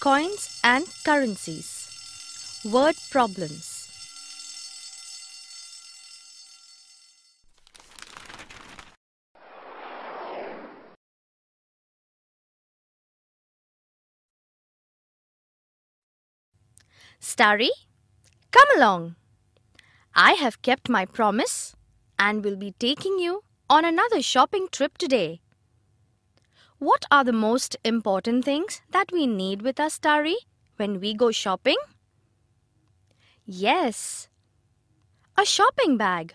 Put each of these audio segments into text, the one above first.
Coins and currencies. Word problems. Starry, come along. I have kept my promise and will be taking you on another shopping trip today. What are the most important things that we need with us, Starry, when we go shopping? Yes, a shopping bag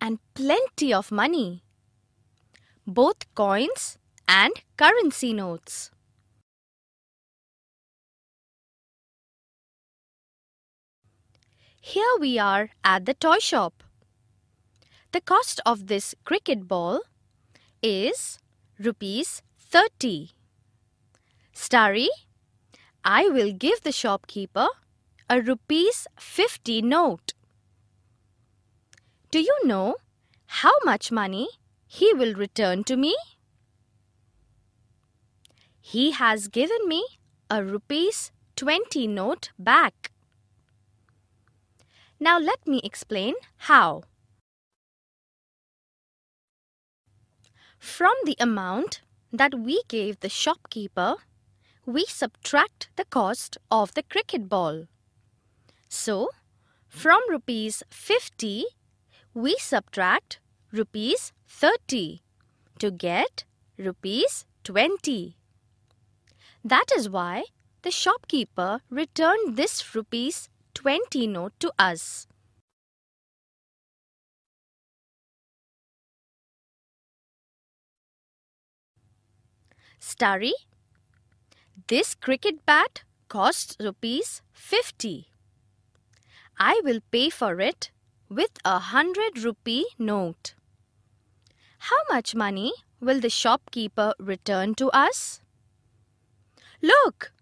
and plenty of money. Both coins and currency notes. Here we are at the toy shop. The cost of this cricket ball is rupees 30. Starry, I will give the shopkeeper a rupees 50 note. Do you know how much money he will return to me? He has given me a rupees 20 note back. Now let me explain how. From the amount that we gave the shopkeeper, we subtract the cost of the cricket ball. So, from rupees 50, we subtract rupees 30 to get rupees 20. That is why the shopkeeper returned this rupees 20 note to us. Starry, this cricket bat costs rupees 50. I will pay for it with a hundred rupee note. How much money will the shopkeeper return to us? Look,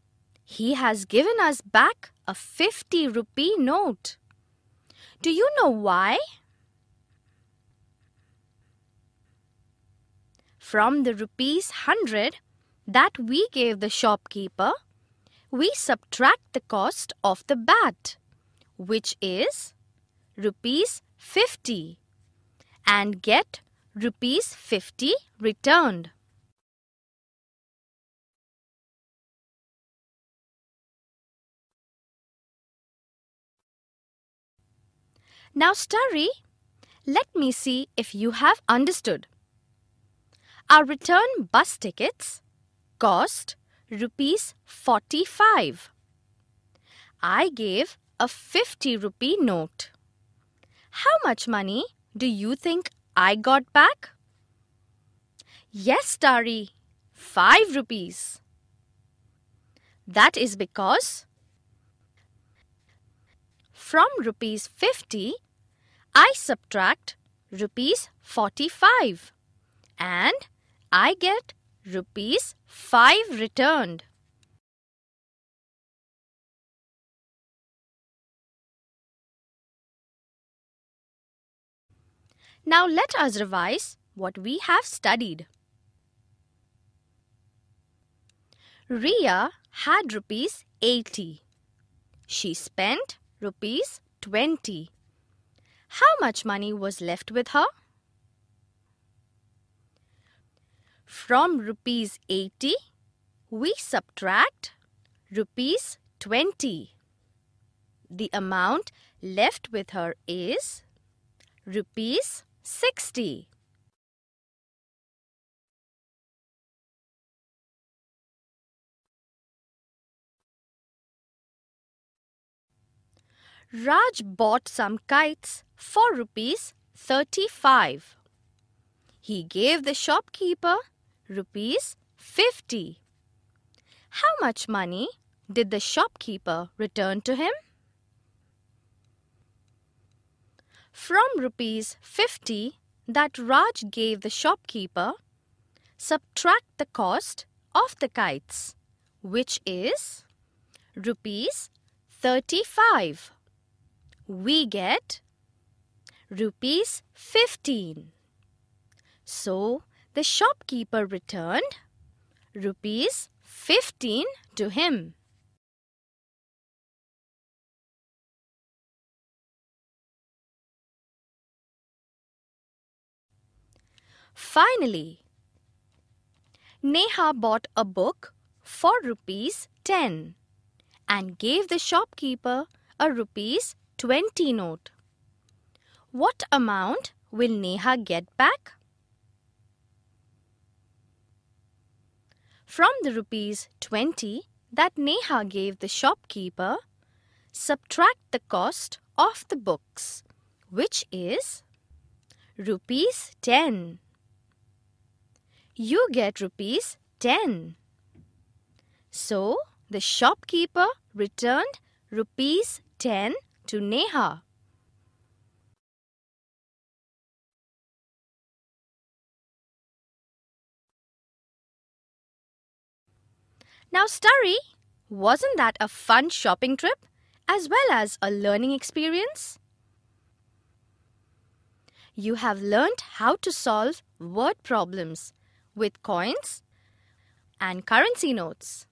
he has given us back a 50 rupee note. Do you know why? From the rupees 100 that we gave the shopkeeper, we subtract the cost of the bat, which is rupees 50, and get rupees 50 returned. Now, Starry, let me see if you have understood. Our return bus tickets cost rupees 45. I gave a 50 rupee note. How much money do you think I got back? Yes, Starry, 5 rupees. That is because from rupees 50, I subtract rupees 45 and I get rupees 5 returned. Now let us revise what we have studied. Ria had rupees 80. She spent rupees 20. How much money was left with her? From rupees 80, we subtract rupees 20. The amount left with her is rupees 60. Raj bought some kites for rupees 35. He gave the shopkeeper rupees 50. How much money did the shopkeeper return to him? From rupees 50 that Raj gave the shopkeeper, subtract the cost of the kites, which is rupees 35 we get rupees 15. So the shopkeeper returned rupees 15 to him. Finally, Neha bought a book for rupees 10 and gave the shopkeeper a rupees 20 note. What amount will Neha get back? From the rupees 20 that Neha gave the shopkeeper, subtract the cost of the books, which is rupees 10. You get rupees 10. So, the shopkeeper returned rupees 10 to Neha. Now, Starry, wasn't that a fun shopping trip as well as a learning experience? You have learned how to solve word problems with coins and currency notes.